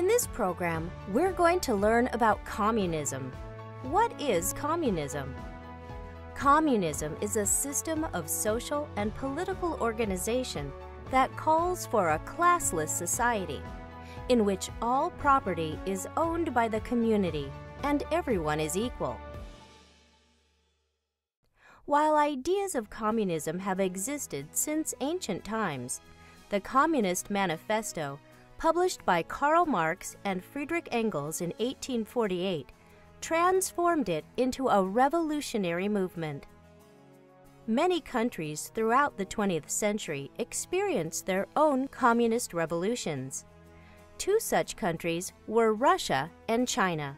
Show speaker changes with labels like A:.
A: In this program, we're going to learn about communism. What is communism? Communism is a system of social and political organization that calls for a classless society in which all property is owned by the community and everyone is equal. While ideas of communism have existed since ancient times, the Communist Manifesto, published by Karl Marx and Friedrich Engels in 1848, transformed it into a revolutionary movement. Many countries throughout the 20th century experienced their own communist revolutions. Two such countries were Russia and China.